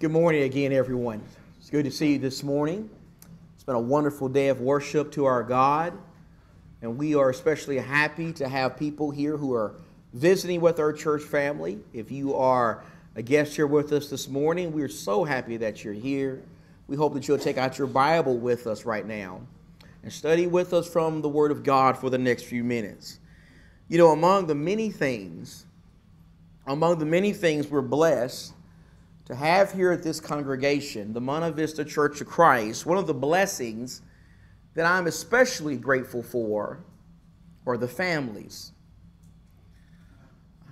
Good morning again, everyone. It's good to see you this morning. It's been a wonderful day of worship to our God, and we are especially happy to have people here who are visiting with our church family. If you are a guest here with us this morning, we're so happy that you're here. We hope that you'll take out your Bible with us right now and study with us from the Word of God for the next few minutes. You know, among the many things, among the many things we're blessed to have here at this congregation, the Monte Vista Church of Christ, one of the blessings that I'm especially grateful for are the families.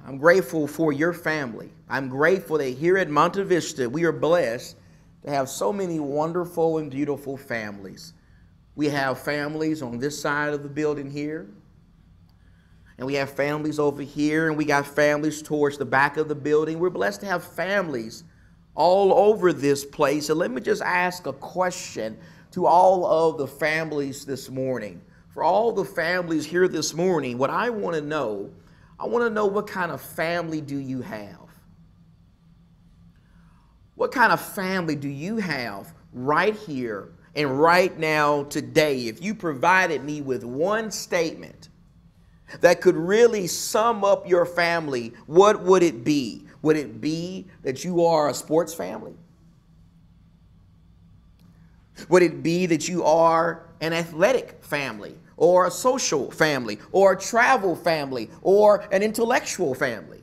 I'm grateful for your family. I'm grateful that here at Monte Vista we are blessed to have so many wonderful and beautiful families. We have families on this side of the building here, and we have families over here, and we got families towards the back of the building. We're blessed to have families all over this place. And let me just ask a question to all of the families this morning. For all the families here this morning, what I want to know, I want to know what kind of family do you have? What kind of family do you have right here and right now today? If you provided me with one statement that could really sum up your family, what would it be? Would it be that you are a sports family? Would it be that you are an athletic family, or a social family, or a travel family, or an intellectual family?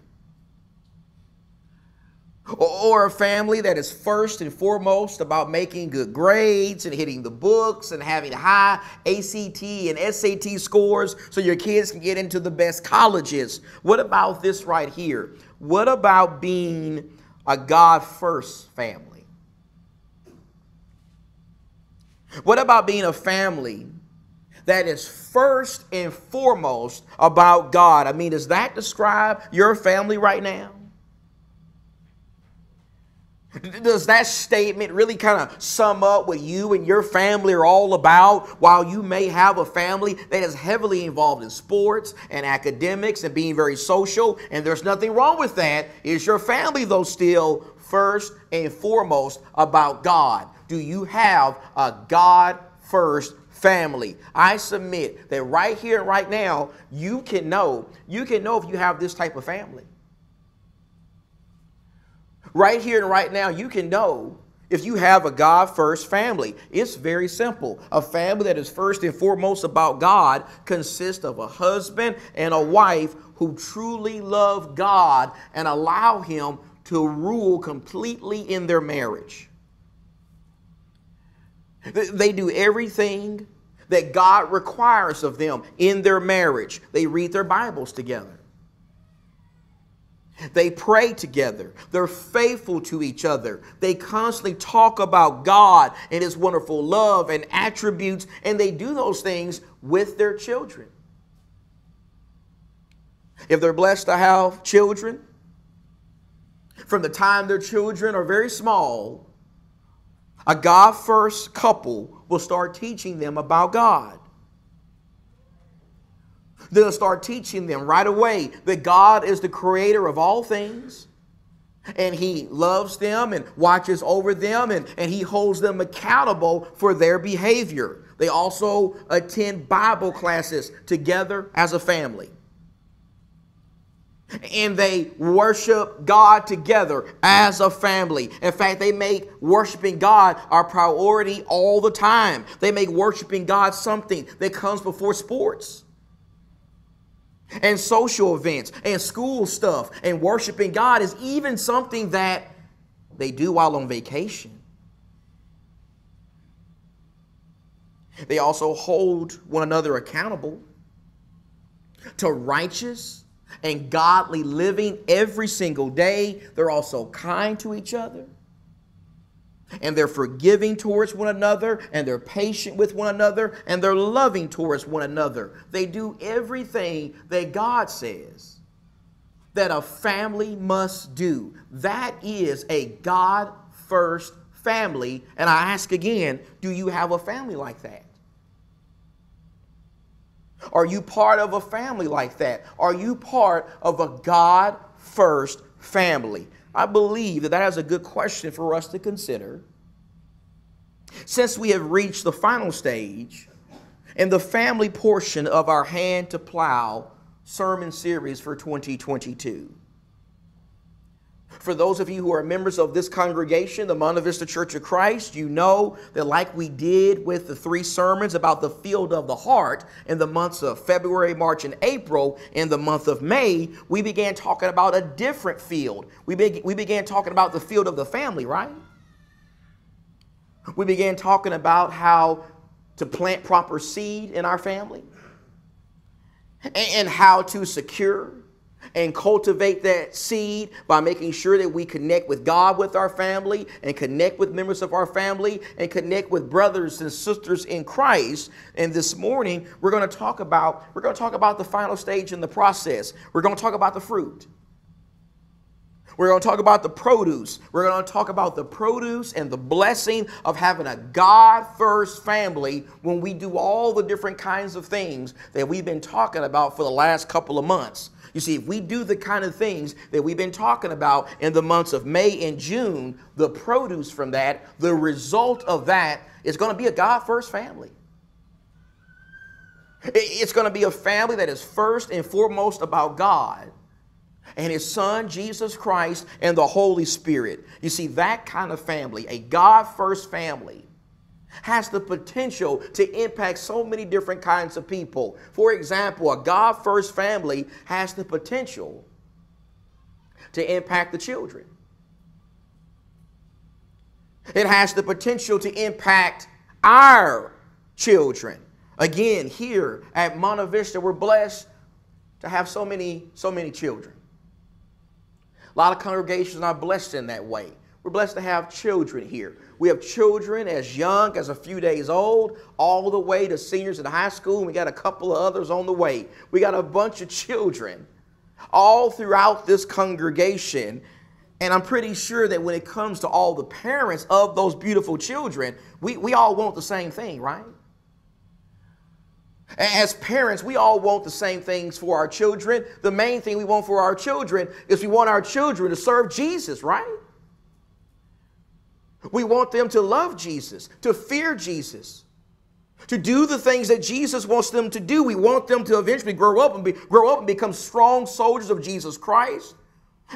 Or a family that is first and foremost about making good grades and hitting the books and having high ACT and SAT scores so your kids can get into the best colleges. What about this right here? What about being a God first family? What about being a family that is first and foremost about God? I mean, does that describe your family right now? Does that statement really kind of sum up what you and your family are all about? While you may have a family that is heavily involved in sports and academics and being very social, and there's nothing wrong with that, is your family, though, still first and foremost about God? Do you have a God first family. I submit that right here and right now, you can know, you can know if you have this type of family right here and right now, you can know if you have a God first family. It's very simple. A family that is first and foremost about God consists of a husband and a wife who truly love God and allow Him to rule completely in their marriage. They do everything that God requires of them in their marriage. They read their Bibles together. They pray together. They're faithful to each other. They constantly talk about God and His wonderful love and attributes, and they do those things with their children. If they're blessed to have children, from the time their children are very small, a God first couple will start teaching them about God. They'll start teaching them right away that God is the creator of all things and he loves them and watches over them and, and he holds them accountable for their behavior. They also attend Bible classes together as a family. And they worship God together as a family. In fact, they make worshiping God our priority all the time. They make worshiping God something that comes before sports and social events and school stuff and worshiping God is even something that they do while on vacation. They also hold one another accountable to righteous and godly living every single day. They're also kind to each other and they're forgiving towards one another, and they're patient with one another, and they're loving towards one another. They do everything that God says that a family must do. That is a God first family. And I ask again do you have a family like that? Are you part of a family like that? Are you part of a God first family? I believe that that is a good question for us to consider. Since we have reached the final stage in the family portion of our Hand to Plow sermon series for 2022. For those of you who are members of this congregation, the Monte Vista Church of Christ, you know that, like we did with the three sermons about the field of the heart in the months of February, March, and April, in the month of May, we began talking about a different field. We, be- we began talking about the field of the family, right? We began talking about how to plant proper seed in our family and, and how to secure and cultivate that seed by making sure that we connect with God with our family and connect with members of our family and connect with brothers and sisters in Christ. And this morning we're going to talk about we're going to talk about the final stage in the process. We're going to talk about the fruit. We're going to talk about the produce. We're going to talk about the produce and the blessing of having a God first family when we do all the different kinds of things that we've been talking about for the last couple of months. You see, if we do the kind of things that we've been talking about in the months of May and June, the produce from that, the result of that is going to be a God first family. It's going to be a family that is first and foremost about God and his son Jesus Christ and the Holy Spirit. You see, that kind of family, a God first family, has the potential to impact so many different kinds of people. For example, a God first family has the potential to impact the children. It has the potential to impact our children. Again, here at Monte Vista, we're blessed to have so many, so many children. A lot of congregations are blessed in that way. We're blessed to have children here. We have children as young as a few days old, all the way to seniors in high school. We got a couple of others on the way. We got a bunch of children all throughout this congregation. And I'm pretty sure that when it comes to all the parents of those beautiful children, we, we all want the same thing, right? As parents, we all want the same things for our children. The main thing we want for our children is we want our children to serve Jesus, right? We want them to love Jesus, to fear Jesus, to do the things that Jesus wants them to do. We want them to eventually grow up and be, grow up and become strong soldiers of Jesus Christ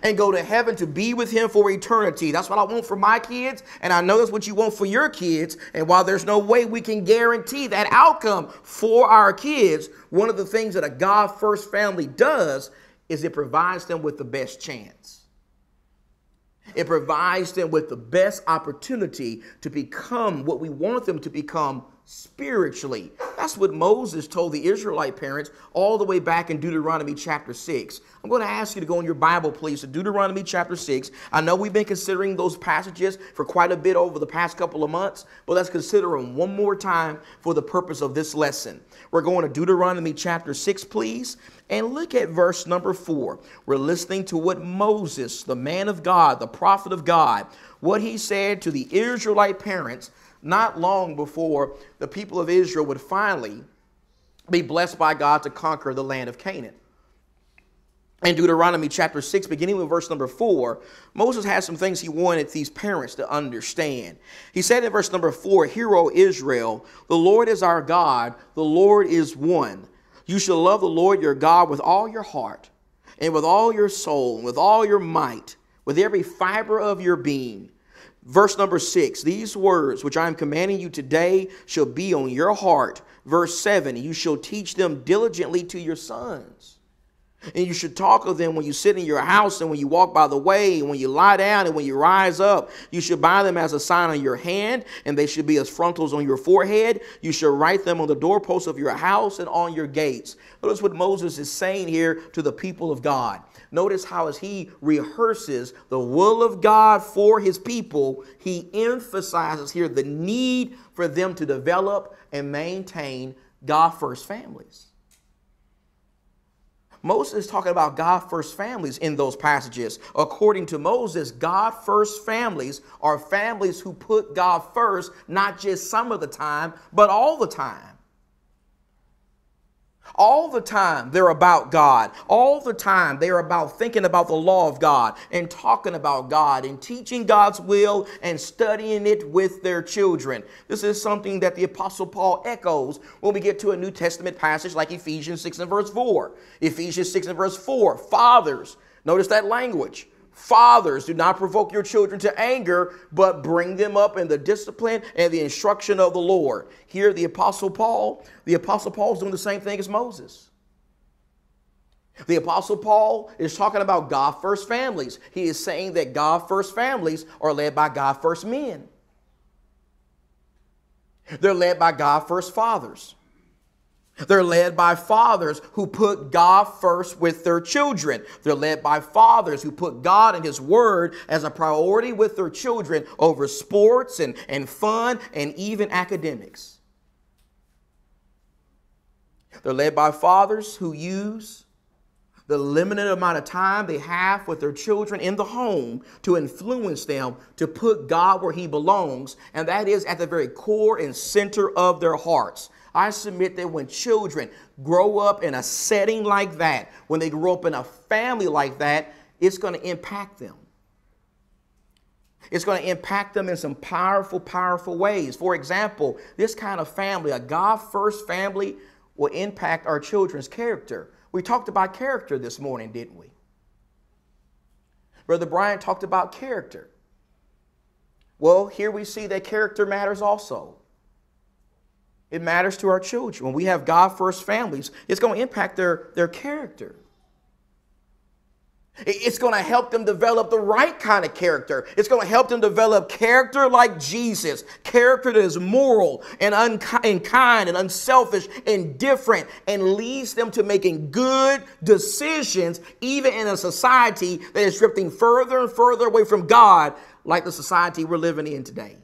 and go to heaven to be with him for eternity. That's what I want for my kids, and I know that's what you want for your kids. And while there's no way we can guarantee that outcome for our kids, one of the things that a God first family does is it provides them with the best chance. It provides them with the best opportunity to become what we want them to become spiritually. That's what Moses told the Israelite parents all the way back in Deuteronomy chapter 6. I'm going to ask you to go in your Bible, please, to Deuteronomy chapter 6. I know we've been considering those passages for quite a bit over the past couple of months, but let's consider them one more time for the purpose of this lesson. We're going to Deuteronomy chapter 6, please, and look at verse number 4. We're listening to what Moses, the man of God, the prophet of God, what he said to the Israelite parents not long before the people of Israel would finally be blessed by God to conquer the land of Canaan. In Deuteronomy chapter 6, beginning with verse number 4, Moses had some things he wanted these parents to understand. He said in verse number 4, Hear, O Israel, the Lord is our God, the Lord is one. You shall love the Lord your God with all your heart, and with all your soul, and with all your might, with every fiber of your being. Verse number six, these words which I am commanding you today shall be on your heart. Verse seven, you shall teach them diligently to your sons. And you should talk of them when you sit in your house and when you walk by the way and when you lie down and when you rise up. You should bind them as a sign on your hand and they should be as frontals on your forehead. You should write them on the doorposts of your house and on your gates. Notice what Moses is saying here to the people of God. Notice how as he rehearses the will of God for his people, he emphasizes here the need for them to develop and maintain God first families. Moses is talking about God first families in those passages. According to Moses, God first families are families who put God first, not just some of the time, but all the time. All the time they're about God. All the time they are about thinking about the law of God and talking about God and teaching God's will and studying it with their children. This is something that the Apostle Paul echoes when we get to a New Testament passage like Ephesians 6 and verse 4. Ephesians 6 and verse 4. Fathers, notice that language. Fathers, do not provoke your children to anger, but bring them up in the discipline and the instruction of the Lord. Here, the Apostle Paul, the Apostle Paul is doing the same thing as Moses. The Apostle Paul is talking about God first families. He is saying that God first families are led by God first men. They're led by God first fathers. They're led by fathers who put God first with their children. They're led by fathers who put God and His Word as a priority with their children over sports and, and fun and even academics. They're led by fathers who use the limited amount of time they have with their children in the home to influence them to put God where He belongs, and that is at the very core and center of their hearts. I submit that when children grow up in a setting like that, when they grow up in a family like that, it's going to impact them. It's going to impact them in some powerful, powerful ways. For example, this kind of family, a God first family, will impact our children's character. We talked about character this morning, didn't we? Brother Brian talked about character. Well, here we see that character matters also. It matters to our children. When we have God first families, it's going to impact their, their character. It's going to help them develop the right kind of character. It's going to help them develop character like Jesus, character that is moral and, and kind and unselfish and different and leads them to making good decisions, even in a society that is drifting further and further away from God, like the society we're living in today.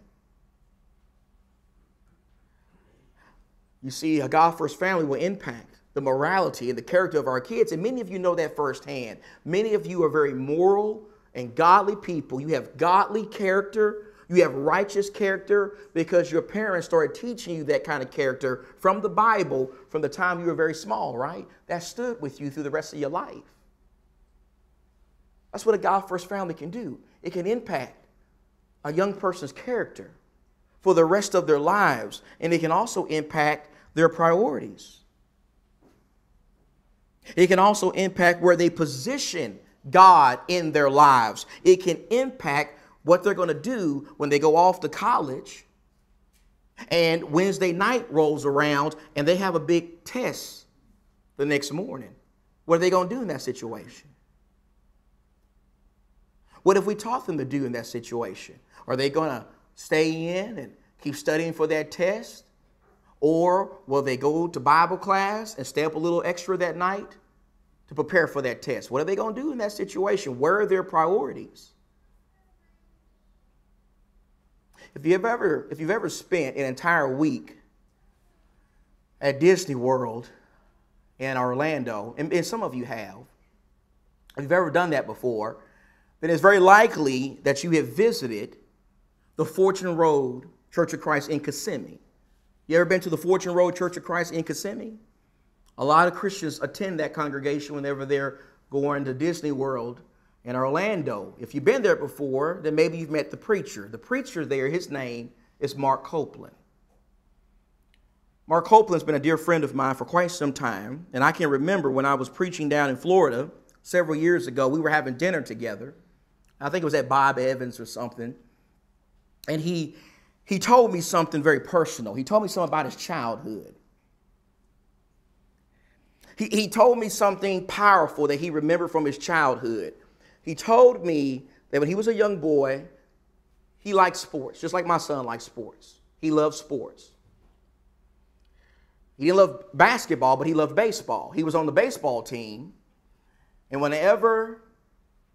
You see, a God first family will impact the morality and the character of our kids. And many of you know that firsthand. Many of you are very moral and godly people. You have godly character. You have righteous character because your parents started teaching you that kind of character from the Bible from the time you were very small, right? That stood with you through the rest of your life. That's what a God first family can do. It can impact a young person's character for the rest of their lives, and it can also impact their priorities. It can also impact where they position God in their lives. It can impact what they're going to do when they go off to college and Wednesday night rolls around and they have a big test the next morning. What are they going to do in that situation? What have we taught them to do in that situation? Are they going to stay in and keep studying for that test? Or will they go to Bible class and stay up a little extra that night to prepare for that test? What are they going to do in that situation? Where are their priorities? If you've ever, if you've ever spent an entire week at Disney World in Orlando, and, and some of you have, if you've ever done that before, then it's very likely that you have visited the Fortune Road Church of Christ in Kissimmee. You ever been to the Fortune Road Church of Christ in Kissimmee? A lot of Christians attend that congregation whenever they're going to Disney World in Orlando. If you've been there before, then maybe you've met the preacher. The preacher there, his name is Mark Copeland. Mark Copeland's been a dear friend of mine for quite some time, and I can remember when I was preaching down in Florida several years ago, we were having dinner together. I think it was at Bob Evans or something. And he he told me something very personal. He told me something about his childhood. He, he told me something powerful that he remembered from his childhood. He told me that when he was a young boy, he liked sports, just like my son likes sports. He loved sports. He didn't love basketball, but he loved baseball. He was on the baseball team. And whenever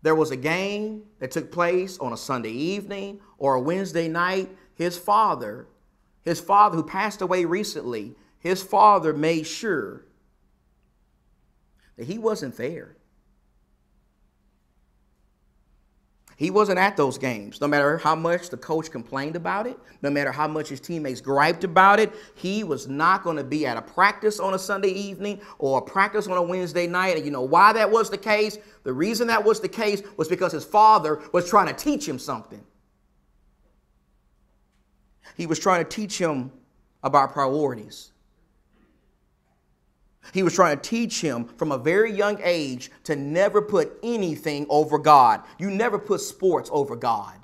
there was a game that took place on a Sunday evening or a Wednesday night, his father, his father who passed away recently, his father made sure that he wasn't there. He wasn't at those games. No matter how much the coach complained about it, no matter how much his teammates griped about it, he was not going to be at a practice on a Sunday evening or a practice on a Wednesday night. And you know why that was the case? The reason that was the case was because his father was trying to teach him something. He was trying to teach him about priorities. He was trying to teach him from a very young age to never put anything over God. You never put sports over God.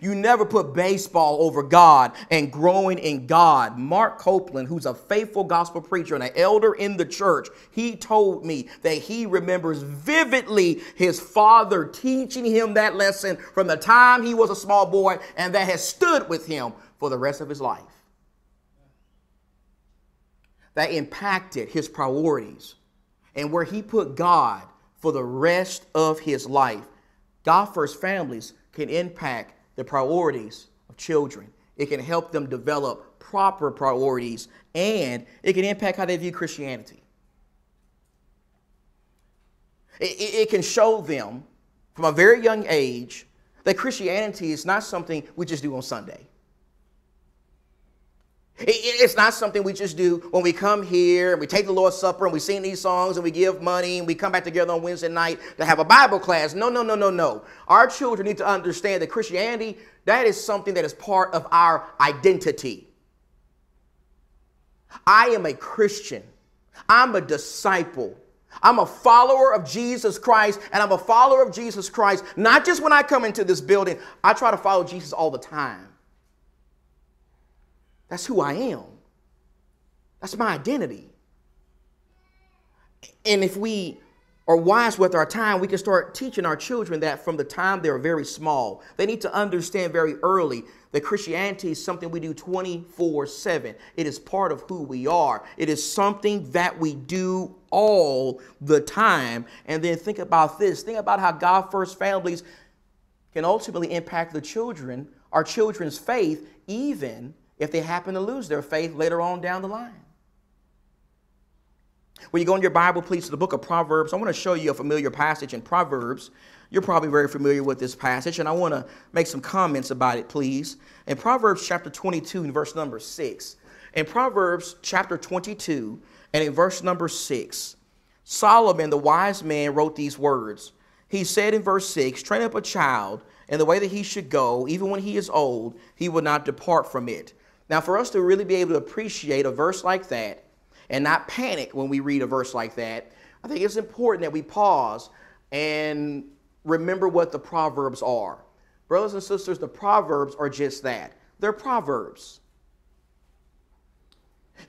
You never put baseball over God and growing in God. Mark Copeland, who's a faithful gospel preacher and an elder in the church, he told me that he remembers vividly his father teaching him that lesson from the time he was a small boy and that has stood with him for the rest of his life that impacted his priorities and where he put God for the rest of his life. God First Families can impact the priorities of children. It can help them develop proper priorities and it can impact how they view Christianity. It, it, it can show them from a very young age that Christianity is not something we just do on Sunday. It's not something we just do when we come here and we take the Lord's Supper and we sing these songs and we give money and we come back together on Wednesday night to have a Bible class. No, no, no, no, no. Our children need to understand that Christianity, that is something that is part of our identity. I am a Christian. I'm a disciple. I'm a follower of Jesus Christ, and I'm a follower of Jesus Christ not just when I come into this building, I try to follow Jesus all the time. That's who I am. That's my identity. And if we are wise with our time, we can start teaching our children that from the time they're very small. They need to understand very early that Christianity is something we do 24 7. It is part of who we are, it is something that we do all the time. And then think about this think about how God first families can ultimately impact the children, our children's faith, even if they happen to lose their faith later on down the line. When you go in your Bible, please, to the book of Proverbs, I want to show you a familiar passage in Proverbs. You're probably very familiar with this passage, and I want to make some comments about it, please. In Proverbs chapter 22, and verse number 6. In Proverbs chapter 22, and in verse number 6, Solomon, the wise man, wrote these words. He said in verse 6 Train up a child in the way that he should go, even when he is old, he will not depart from it. Now, for us to really be able to appreciate a verse like that and not panic when we read a verse like that, I think it's important that we pause and remember what the Proverbs are. Brothers and sisters, the Proverbs are just that. They're Proverbs.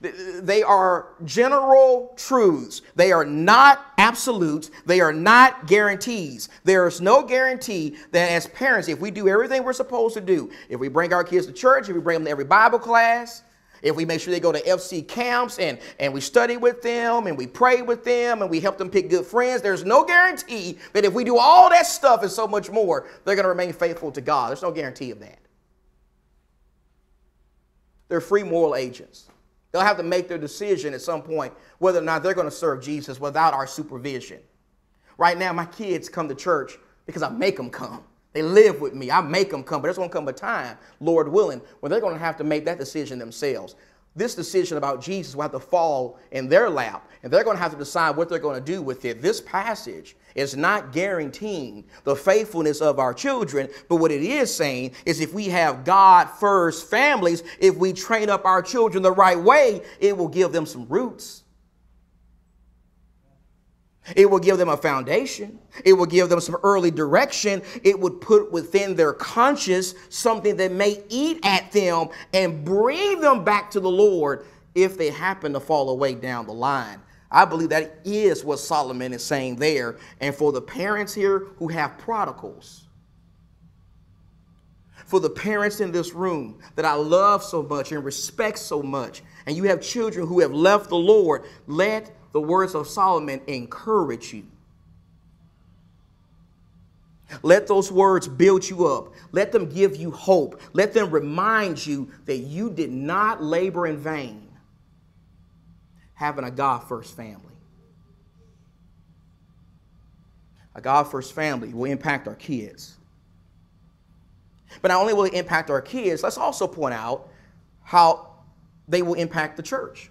They are general truths. They are not absolutes. They are not guarantees. There is no guarantee that as parents, if we do everything we're supposed to do, if we bring our kids to church, if we bring them to every Bible class, if we make sure they go to FC camps and, and we study with them and we pray with them and we help them pick good friends, there's no guarantee that if we do all that stuff and so much more, they're going to remain faithful to God. There's no guarantee of that. They're free moral agents. They'll have to make their decision at some point whether or not they're going to serve Jesus without our supervision. Right now, my kids come to church because I make them come. They live with me. I make them come. But there's going to come a time, Lord willing, when they're going to have to make that decision themselves this decision about Jesus will have to fall in their lap, and they're going to have to decide what they're going to do with it. This passage is not guaranteeing the faithfulness of our children, but what it is saying is if we have God first families, if we train up our children the right way, it will give them some roots. It will give them a foundation. It will give them some early direction. It would put within their conscience something that may eat at them and bring them back to the Lord if they happen to fall away down the line. I believe that is what Solomon is saying there. And for the parents here who have prodigals, for the parents in this room that I love so much and respect so much, and you have children who have left the Lord, let the words of Solomon encourage you. Let those words build you up. Let them give you hope. Let them remind you that you did not labor in vain having a God first family. a God first family will impact our kids. But not only will it impact our kids, let's also point out how they will impact the church.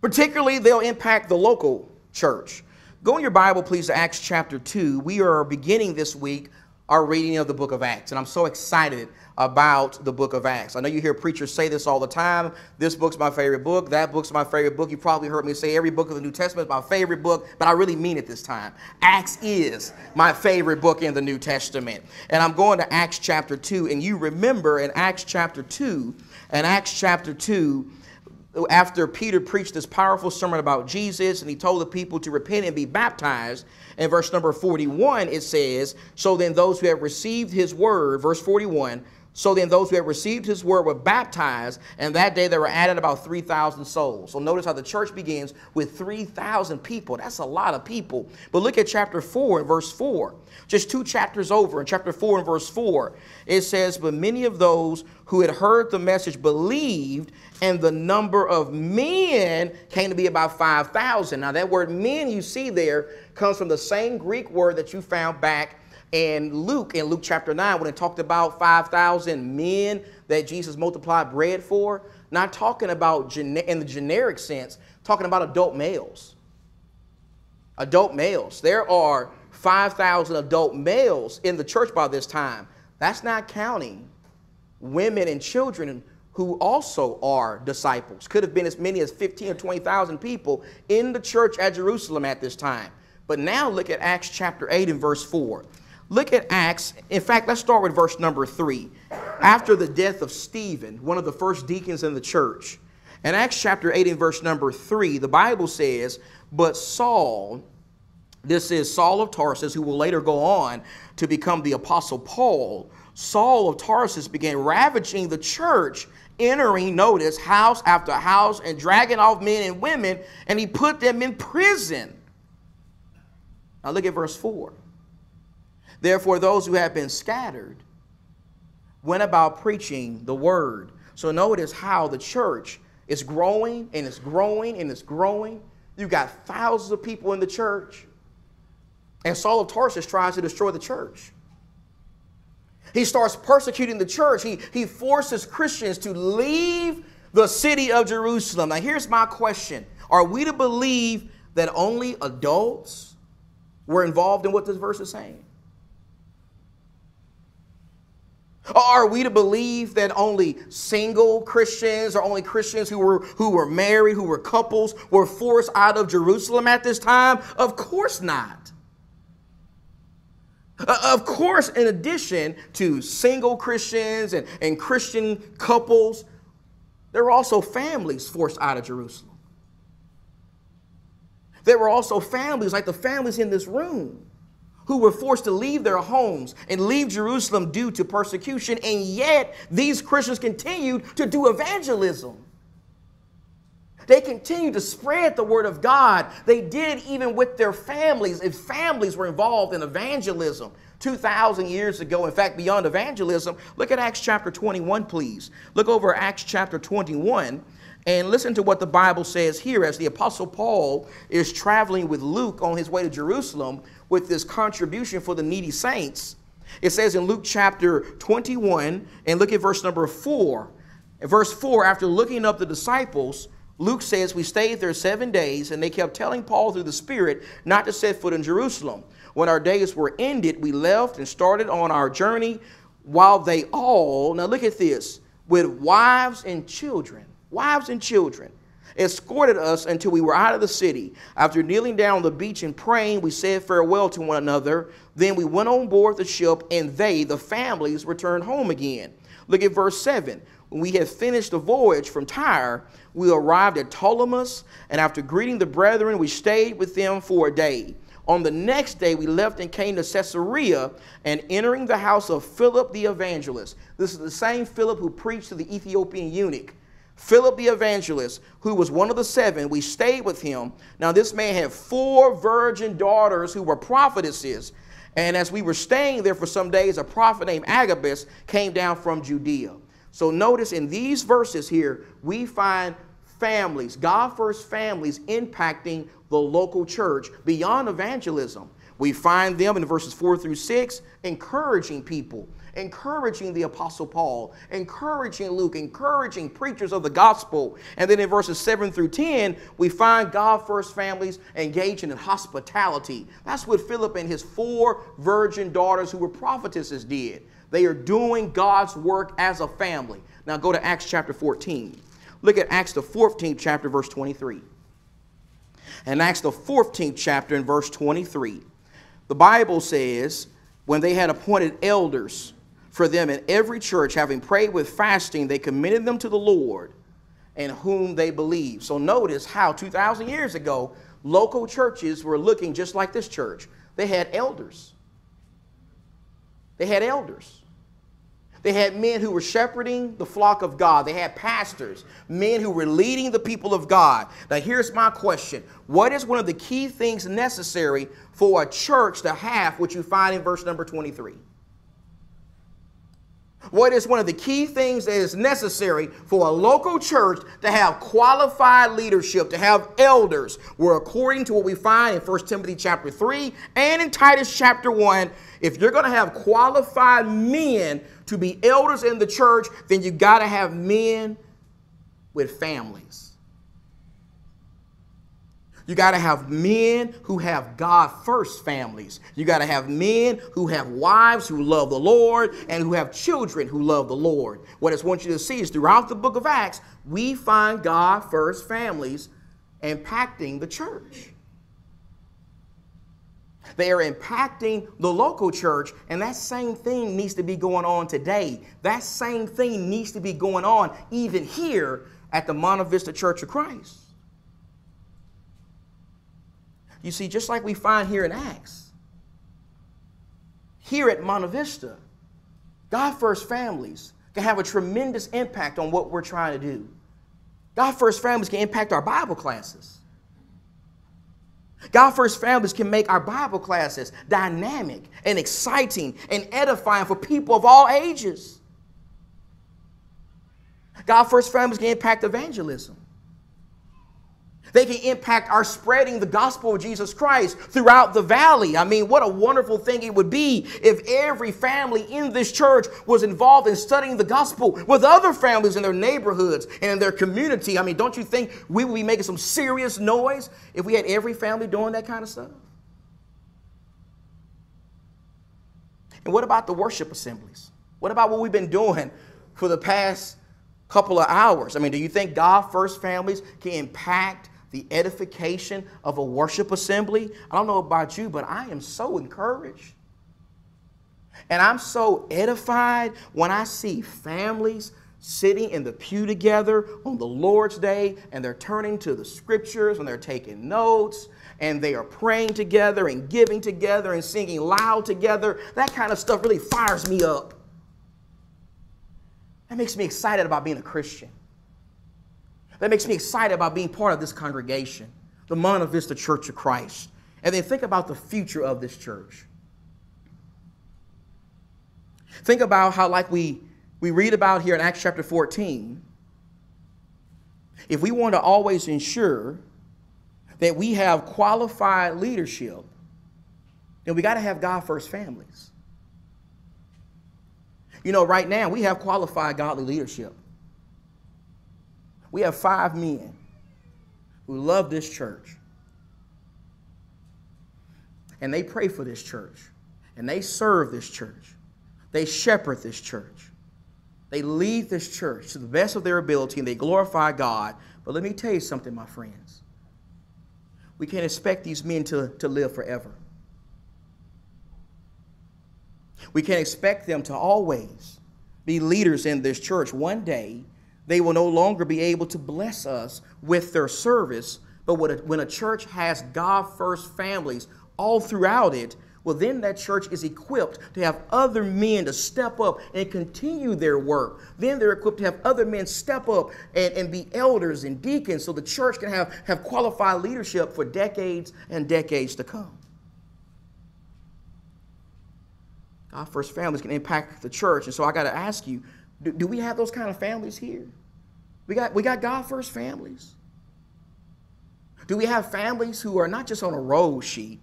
Particularly, they'll impact the local church. Go in your Bible, please, to Acts chapter 2. We are beginning this week our reading of the book of Acts, and I'm so excited about the book of Acts. I know you hear preachers say this all the time. This book's my favorite book. That book's my favorite book. You probably heard me say every book of the New Testament is my favorite book, but I really mean it this time. Acts is my favorite book in the New Testament. And I'm going to Acts chapter 2, and you remember in Acts chapter 2, in Acts chapter 2, after Peter preached this powerful sermon about Jesus and he told the people to repent and be baptized, in verse number 41 it says, So then those who have received his word, verse 41, so then those who had received his word were baptized, and that day there were added about 3,000 souls. So notice how the church begins with 3,000 people. That's a lot of people. But look at chapter 4 and verse 4. Just two chapters over, in chapter 4 and verse 4, it says, But many of those who had heard the message believed, and the number of men came to be about 5,000. Now, that word men you see there comes from the same Greek word that you found back and Luke, in Luke chapter 9, when it talked about 5,000 men that Jesus multiplied bread for, not talking about in the generic sense, talking about adult males. Adult males. There are 5,000 adult males in the church by this time. That's not counting women and children who also are disciples. Could have been as many as 15 or 20,000 people in the church at Jerusalem at this time. But now look at Acts chapter 8 and verse 4. Look at Acts. In fact, let's start with verse number three. After the death of Stephen, one of the first deacons in the church, in Acts chapter 8 and verse number 3, the Bible says, But Saul, this is Saul of Tarsus, who will later go on to become the Apostle Paul. Saul of Tarsus began ravaging the church, entering, notice, house after house and dragging off men and women, and he put them in prison. Now look at verse 4. Therefore, those who have been scattered went about preaching the word. So notice how the church is growing and it's growing and it's growing. You've got thousands of people in the church. And Saul of Tarsus tries to destroy the church. He starts persecuting the church. He, he forces Christians to leave the city of Jerusalem. Now, here's my question Are we to believe that only adults were involved in what this verse is saying? Are we to believe that only single Christians or only Christians who were, who were married, who were couples, were forced out of Jerusalem at this time? Of course not. Uh, of course, in addition to single Christians and, and Christian couples, there were also families forced out of Jerusalem. There were also families like the families in this room who were forced to leave their homes and leave Jerusalem due to persecution, and yet these Christians continued to do evangelism. They continued to spread the word of God. They did even with their families, if families were involved in evangelism 2,000 years ago. In fact, beyond evangelism, look at Acts chapter 21, please. Look over Acts chapter 21 and listen to what the Bible says here as the Apostle Paul is traveling with Luke on his way to Jerusalem with this contribution for the needy saints. It says in Luke chapter 21, and look at verse number 4. In verse 4, after looking up the disciples, Luke says, We stayed there seven days, and they kept telling Paul through the Spirit not to set foot in Jerusalem. When our days were ended, we left and started on our journey while they all, now look at this, with wives and children, wives and children escorted us until we were out of the city. After kneeling down on the beach and praying, we said farewell to one another. Then we went on board the ship, and they, the families, returned home again. Look at verse 7. When we had finished the voyage from Tyre, we arrived at Ptolemais, and after greeting the brethren, we stayed with them for a day. On the next day, we left and came to Caesarea, and entering the house of Philip the evangelist. This is the same Philip who preached to the Ethiopian eunuch. Philip the evangelist, who was one of the seven, we stayed with him. Now, this man had four virgin daughters who were prophetesses. And as we were staying there for some days, a prophet named Agabus came down from Judea. So, notice in these verses here, we find families, God first families impacting the local church beyond evangelism. We find them in verses 4 through 6 encouraging people, encouraging the Apostle Paul, encouraging Luke, encouraging preachers of the gospel. And then in verses 7 through 10, we find God first families engaging in hospitality. That's what Philip and his four virgin daughters who were prophetesses did. They are doing God's work as a family. Now go to Acts chapter 14. Look at Acts the 14th chapter, verse 23. And Acts the 14th chapter in verse 23. The Bible says, when they had appointed elders for them in every church, having prayed with fasting, they committed them to the Lord in whom they believed. So notice how 2,000 years ago, local churches were looking just like this church. They had elders. They had elders. They had men who were shepherding the flock of God. They had pastors, men who were leading the people of God. Now, here's my question What is one of the key things necessary for a church to have, which you find in verse number 23? What is one of the key things that is necessary for a local church to have qualified leadership, to have elders? Where according to what we find in 1 Timothy chapter 3 and in Titus chapter 1, if you're going to have qualified men to be elders in the church, then you got to have men with families. You got to have men who have God first families. You got to have men who have wives who love the Lord and who have children who love the Lord. What I want you to see is throughout the book of Acts, we find God first families impacting the church. They are impacting the local church, and that same thing needs to be going on today. That same thing needs to be going on even here at the Monte Vista Church of Christ. You see, just like we find here in Acts, here at Monte Vista, God First Families can have a tremendous impact on what we're trying to do. God First Families can impact our Bible classes. God First Families can make our Bible classes dynamic and exciting and edifying for people of all ages. God First Families can impact evangelism. They can impact our spreading the gospel of Jesus Christ throughout the valley. I mean, what a wonderful thing it would be if every family in this church was involved in studying the gospel with other families in their neighborhoods and in their community. I mean, don't you think we would be making some serious noise if we had every family doing that kind of stuff? And what about the worship assemblies? What about what we've been doing for the past couple of hours? I mean, do you think God First Families can impact the edification of a worship assembly. I don't know about you, but I am so encouraged. And I'm so edified when I see families sitting in the pew together on the Lord's Day and they're turning to the scriptures and they're taking notes and they are praying together and giving together and singing loud together. That kind of stuff really fires me up. That makes me excited about being a Christian. That makes me excited about being part of this congregation, the Monte Vista Church of Christ. And then think about the future of this church. Think about how, like we, we read about here in Acts chapter 14, if we want to always ensure that we have qualified leadership, then we got to have God first families. You know, right now we have qualified godly leadership. We have five men who love this church. And they pray for this church. And they serve this church. They shepherd this church. They lead this church to the best of their ability and they glorify God. But let me tell you something, my friends. We can't expect these men to, to live forever. We can't expect them to always be leaders in this church. One day, they will no longer be able to bless us with their service. But when a church has God first families all throughout it, well, then that church is equipped to have other men to step up and continue their work. Then they're equipped to have other men step up and, and be elders and deacons so the church can have, have qualified leadership for decades and decades to come. God first families can impact the church. And so I got to ask you do, do we have those kind of families here? We got, we got God first families. Do we have families who are not just on a roll sheet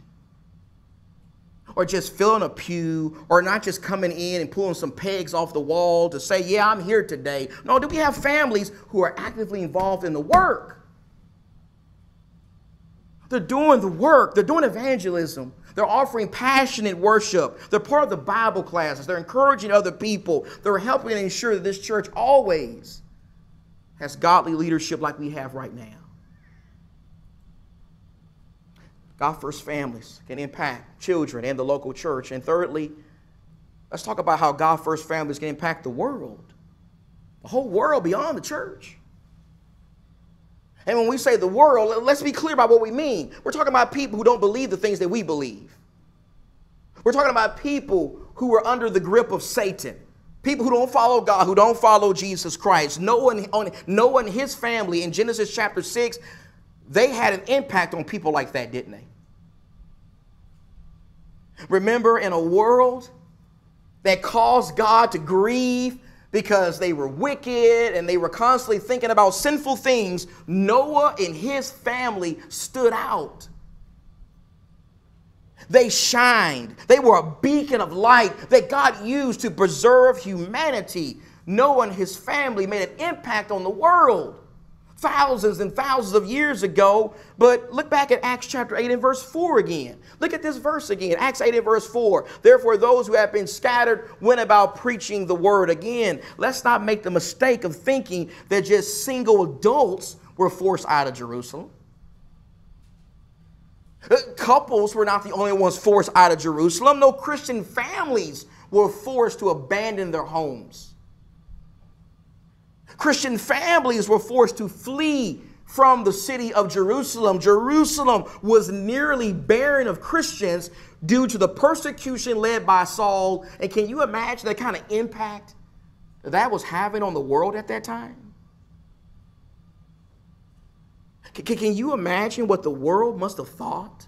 or just filling a pew or not just coming in and pulling some pegs off the wall to say, Yeah, I'm here today? No, do we have families who are actively involved in the work? They're doing the work, they're doing evangelism. They're offering passionate worship. They're part of the Bible classes. They're encouraging other people. They're helping ensure that this church always has godly leadership like we have right now. God first families can impact children and the local church. And thirdly, let's talk about how God first families can impact the world, the whole world beyond the church. And when we say the world, let's be clear about what we mean. We're talking about people who don't believe the things that we believe. We're talking about people who are under the grip of Satan. People who don't follow God, who don't follow Jesus Christ. Noah and, Noah and his family in Genesis chapter 6, they had an impact on people like that, didn't they? Remember, in a world that caused God to grieve because they were wicked and they were constantly thinking about sinful things, Noah and his family stood out. They shined. They were a beacon of light that God used to preserve humanity. Noah and his family made an impact on the world thousands and thousands of years ago. But look back at Acts chapter 8 and verse 4 again. Look at this verse again. Acts 8 and verse 4. Therefore, those who have been scattered went about preaching the word. Again, let's not make the mistake of thinking that just single adults were forced out of Jerusalem. Uh, couples were not the only ones forced out of Jerusalem. No Christian families were forced to abandon their homes. Christian families were forced to flee from the city of Jerusalem. Jerusalem was nearly barren of Christians due to the persecution led by Saul. And can you imagine the kind of impact that was having on the world at that time? Can you imagine what the world must have thought?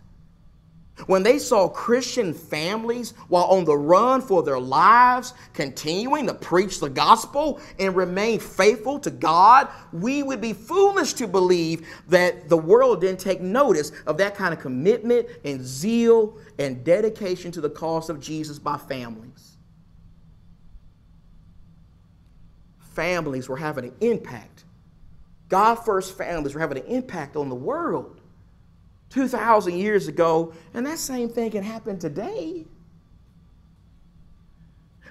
When they saw Christian families while on the run for their lives continuing to preach the gospel and remain faithful to God, we would be foolish to believe that the world didn't take notice of that kind of commitment and zeal and dedication to the cause of Jesus by families. Families were having an impact. God first families were having an impact on the world. 2,000 years ago, and that same thing can happen today.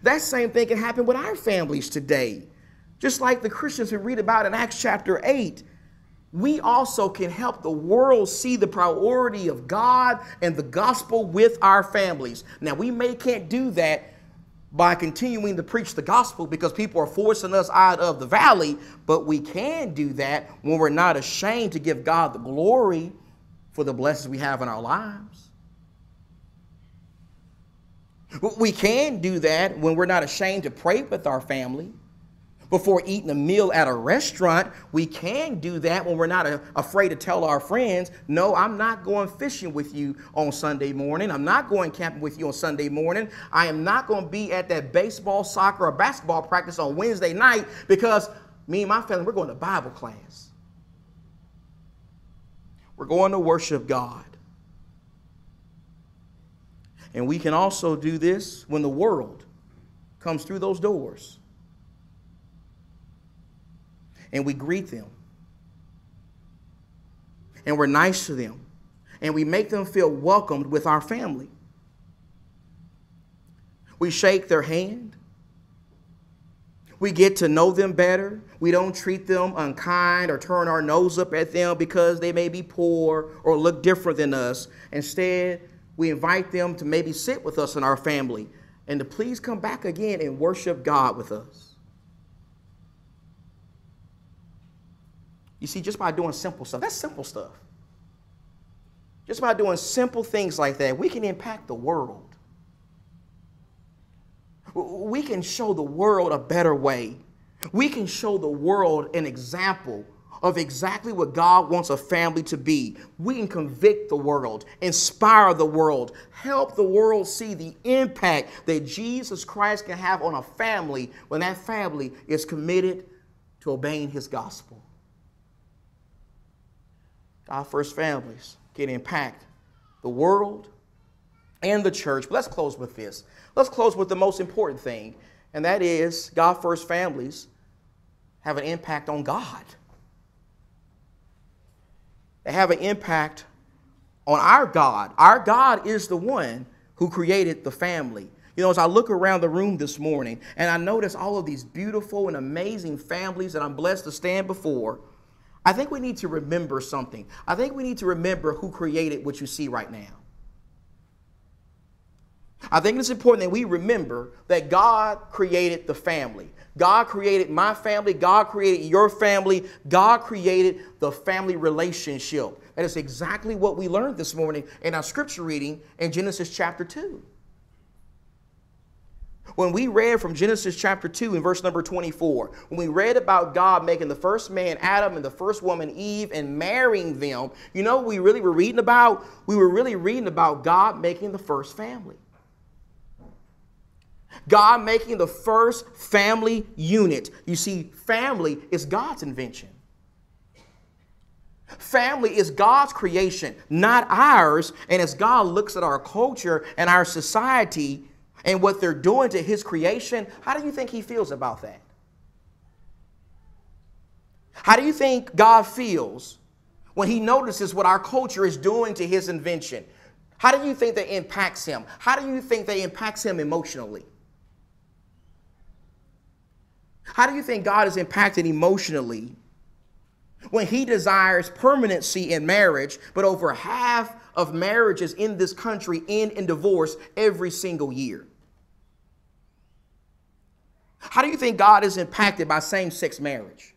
That same thing can happen with our families today. Just like the Christians we read about in Acts chapter 8, we also can help the world see the priority of God and the gospel with our families. Now, we may can't do that by continuing to preach the gospel because people are forcing us out of the valley, but we can do that when we're not ashamed to give God the glory for the blessings we have in our lives. We can do that when we're not ashamed to pray with our family. Before eating a meal at a restaurant, we can do that when we're not a, afraid to tell our friends, no, I'm not going fishing with you on Sunday morning. I'm not going camping with you on Sunday morning. I am not going to be at that baseball, soccer, or basketball practice on Wednesday night because me and my family, we're going to Bible class. We're going to worship God. And we can also do this when the world comes through those doors. And we greet them. And we're nice to them. And we make them feel welcomed with our family. We shake their hand. We get to know them better. We don't treat them unkind or turn our nose up at them because they may be poor or look different than us. Instead, we invite them to maybe sit with us in our family and to please come back again and worship God with us. You see, just by doing simple stuff, that's simple stuff. Just by doing simple things like that, we can impact the world we can show the world a better way. We can show the world an example of exactly what God wants a family to be. We can convict the world, inspire the world, help the world see the impact that Jesus Christ can have on a family when that family is committed to obeying his gospel. God first families can impact the world and the church. But let's close with this. Let's close with the most important thing, and that is God first families have an impact on God. They have an impact on our God. Our God is the one who created the family. You know, as I look around the room this morning and I notice all of these beautiful and amazing families that I'm blessed to stand before, I think we need to remember something. I think we need to remember who created what you see right now. I think it's important that we remember that God created the family. God created my family. God created your family. God created the family relationship. That is exactly what we learned this morning in our scripture reading in Genesis chapter 2. When we read from Genesis chapter 2 in verse number 24, when we read about God making the first man Adam and the first woman Eve and marrying them, you know we really were reading about? We were really reading about God making the first family. God making the first family unit. You see, family is God's invention. Family is God's creation, not ours. And as God looks at our culture and our society and what they're doing to his creation, how do you think he feels about that? How do you think God feels when he notices what our culture is doing to his invention? How do you think that impacts him? How do you think that impacts him emotionally? How do you think God is impacted emotionally when he desires permanency in marriage, but over half of marriages in this country end in divorce every single year? How do you think God is impacted by same sex marriage?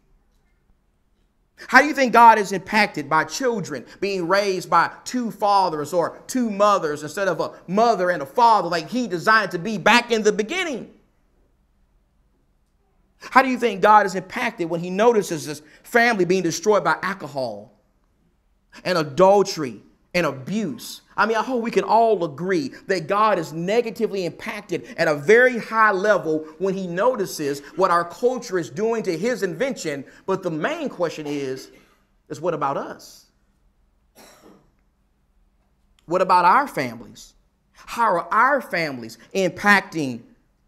How do you think God is impacted by children being raised by two fathers or two mothers instead of a mother and a father like He designed to be back in the beginning? How do you think God is impacted when he notices his family being destroyed by alcohol and adultery and abuse? I mean, I hope we can all agree that God is negatively impacted at a very high level when he notices what our culture is doing to his invention. But the main question is, is what about us? What about our families? How are our families impacting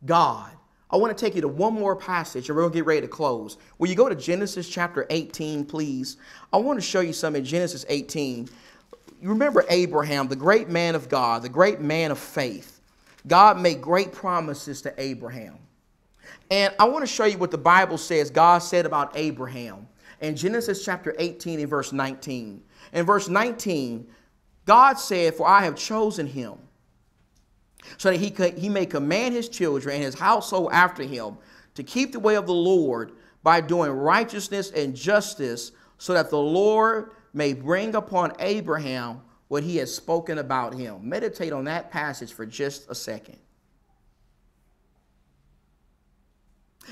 God? I want to take you to one more passage and we're going to get ready to close. Will you go to Genesis chapter 18, please? I want to show you something in Genesis 18. You remember Abraham, the great man of God, the great man of faith. God made great promises to Abraham. And I want to show you what the Bible says God said about Abraham in Genesis chapter 18 and verse 19. In verse 19, God said, For I have chosen him so that he, could, he may command his children and his household after him to keep the way of the Lord by doing righteousness and justice, so that the Lord may bring upon Abraham what he has spoken about him. Meditate on that passage for just a second.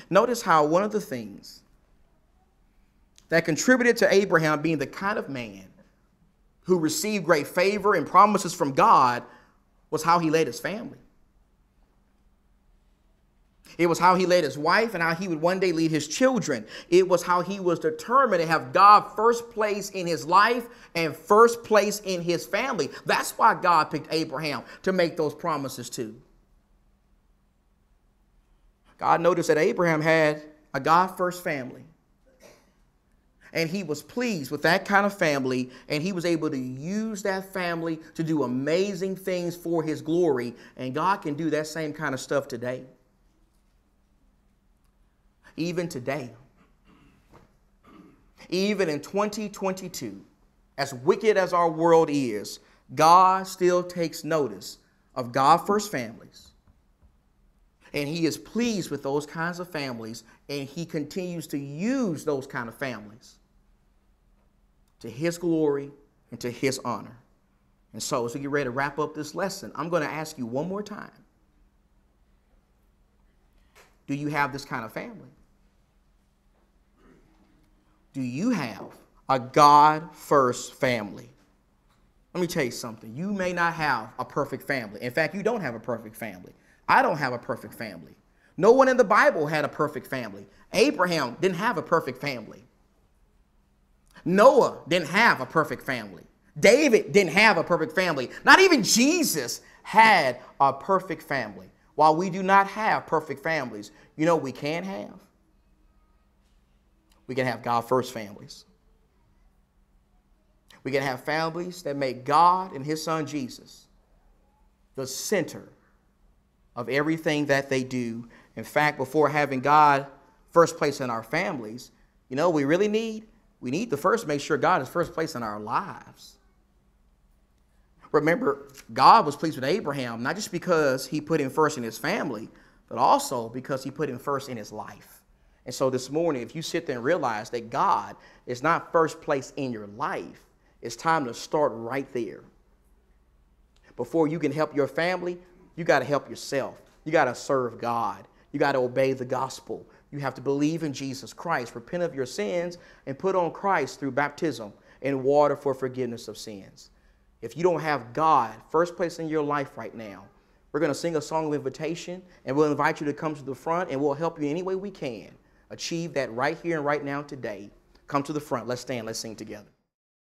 Notice how one of the things that contributed to Abraham being the kind of man who received great favor and promises from God was how he led his family. It was how he led his wife and how he would one day lead his children. It was how he was determined to have God first place in his life and first place in his family. That's why God picked Abraham to make those promises to. God noticed that Abraham had a God first family and he was pleased with that kind of family, and he was able to use that family to do amazing things for his glory. And God can do that same kind of stuff today. Even today, even in 2022, as wicked as our world is, God still takes notice of God first families. And he is pleased with those kinds of families, and he continues to use those kind of families to his glory and to his honor. And so, as we get ready to wrap up this lesson, I'm going to ask you one more time Do you have this kind of family? Do you have a God first family? Let me tell you something. You may not have a perfect family. In fact, you don't have a perfect family. I don't have a perfect family. No one in the Bible had a perfect family. Abraham didn't have a perfect family. Noah didn't have a perfect family. David didn't have a perfect family. Not even Jesus had a perfect family. While we do not have perfect families, you know we can have? We can have God first families. We can have families that make God and His Son Jesus the center of everything that they do. In fact, before having God first place in our families, you know, we really need we need to first make sure God is first place in our lives. Remember, God was pleased with Abraham not just because he put him first in his family, but also because he put him first in his life. And so this morning, if you sit there and realize that God is not first place in your life, it's time to start right there. Before you can help your family, you got to help yourself. You got to serve God. You got to obey the gospel. You have to believe in Jesus Christ, repent of your sins, and put on Christ through baptism and water for forgiveness of sins. If you don't have God first place in your life right now, we're going to sing a song of invitation, and we'll invite you to come to the front, and we'll help you any way we can achieve that right here and right now today. Come to the front. Let's stand. Let's sing together.